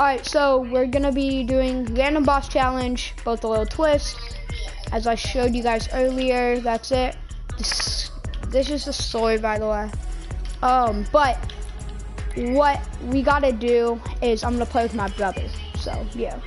Alright, so we're gonna be doing random boss challenge, both a little twist. As I showed you guys earlier, that's it. This, this is the story, by the way. Um, but what we gotta do is I'm gonna play with my brother. So, yeah.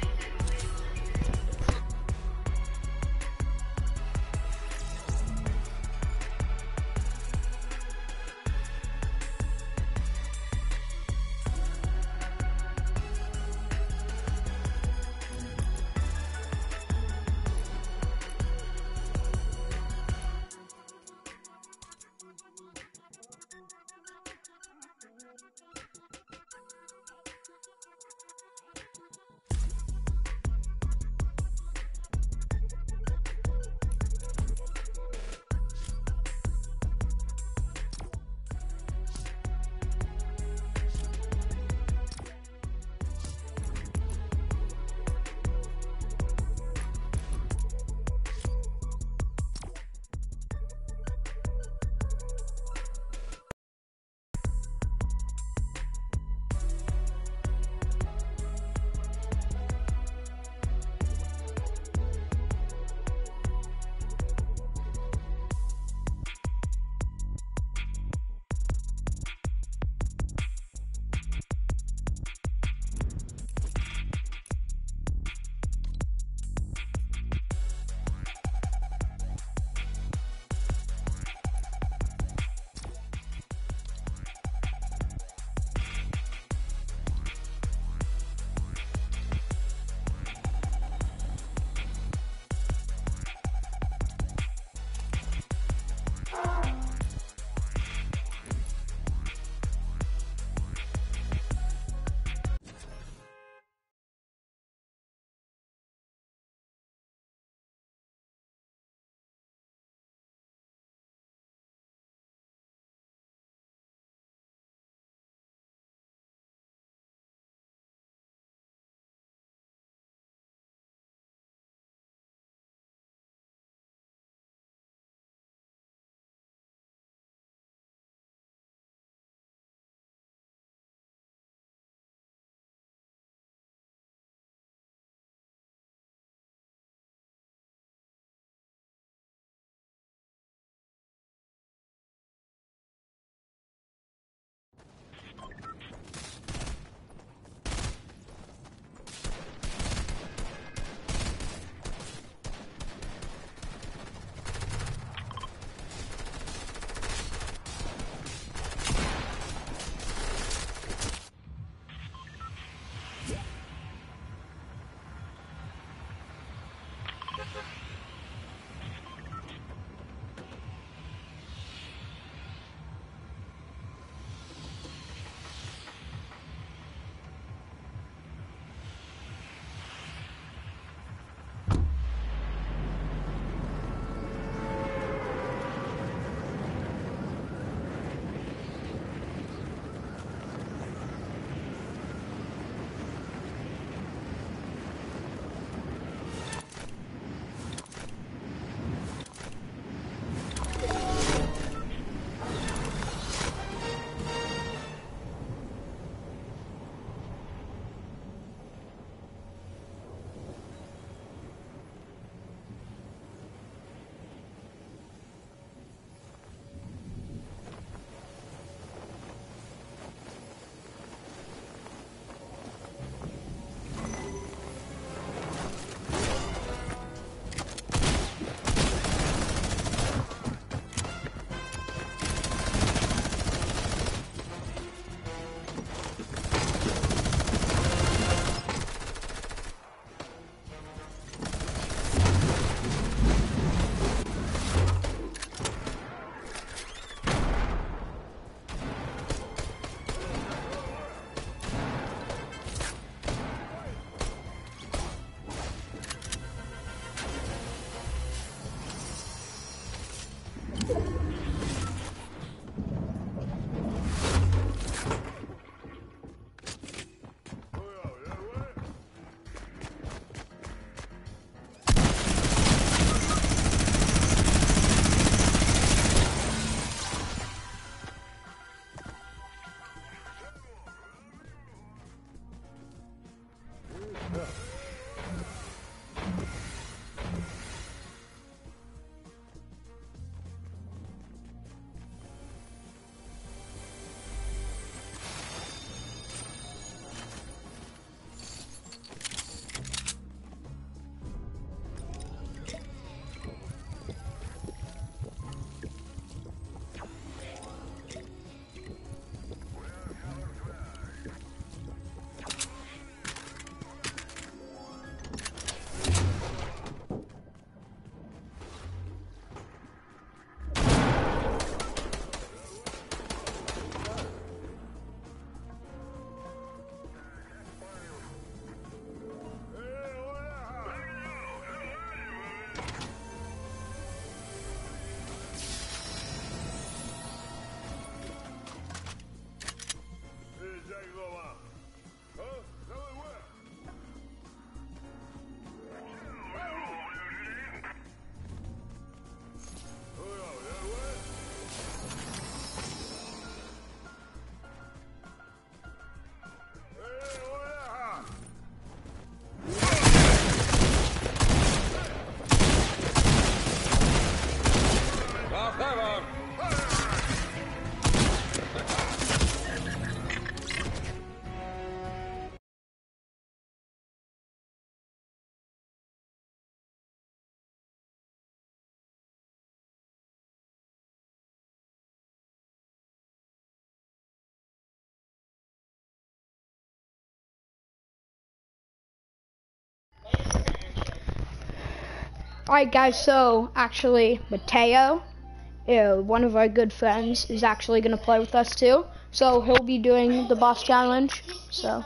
Alright guys, so actually Mateo, uh, one of our good friends, is actually going to play with us too. So he'll be doing the boss challenge. So.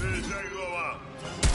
嗯下一个吧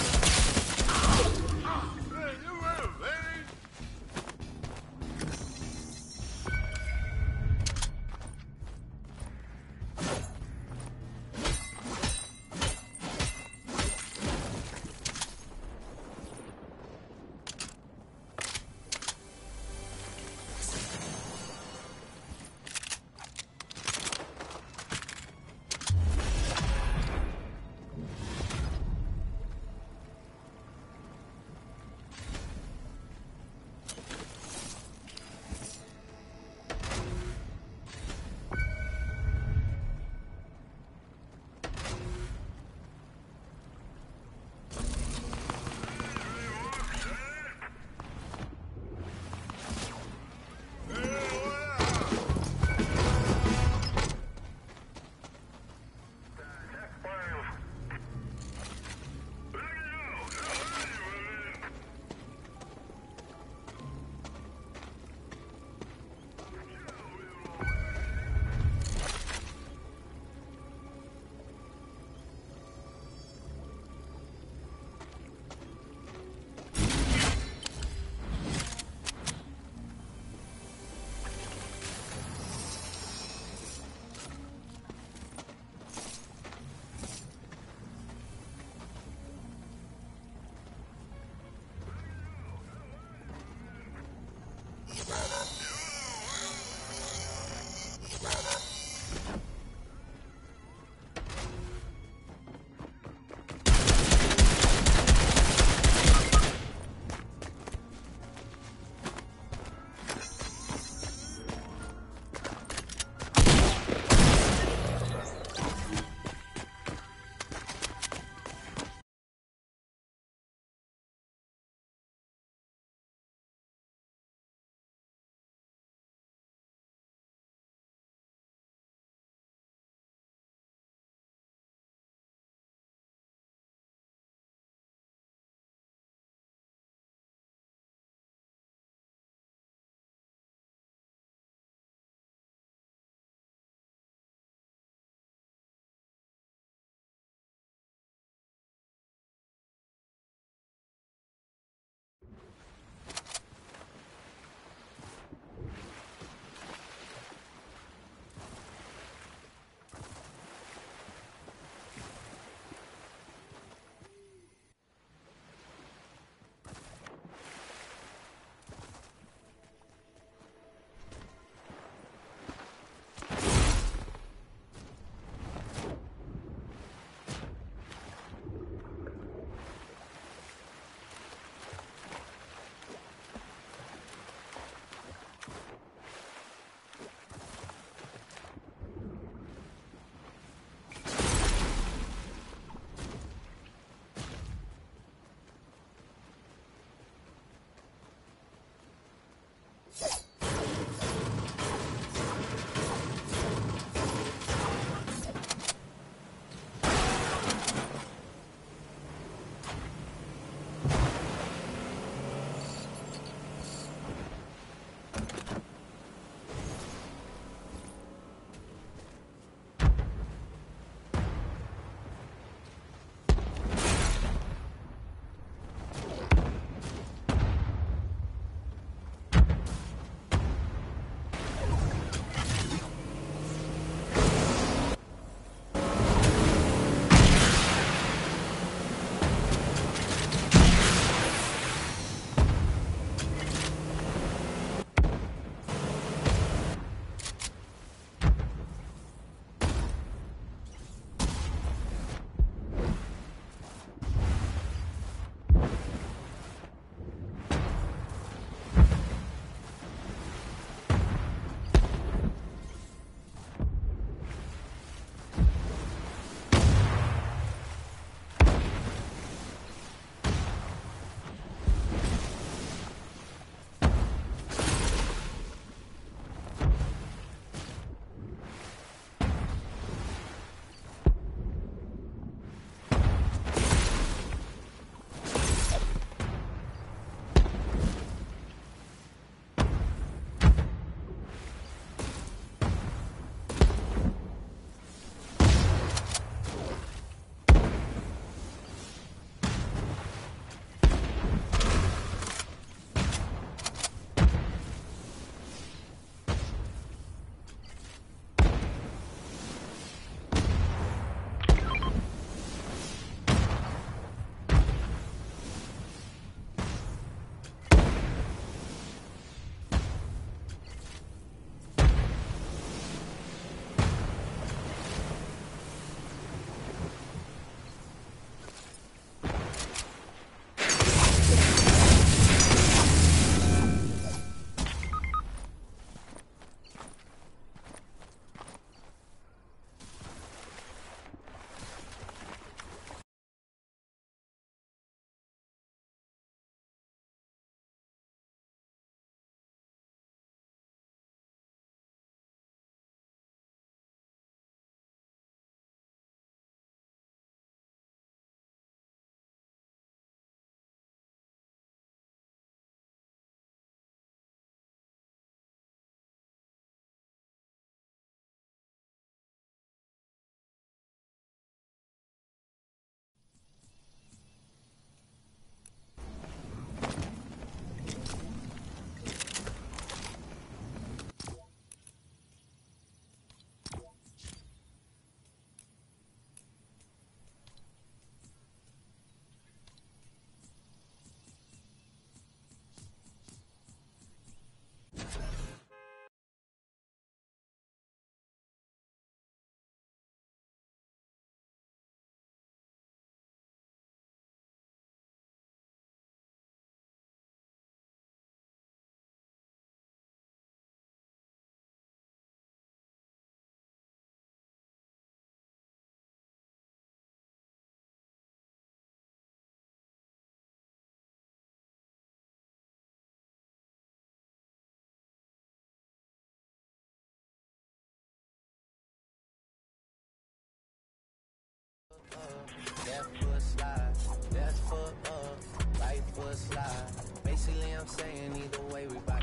slide, death for up, life was slide. Basically, I'm saying either way, we bout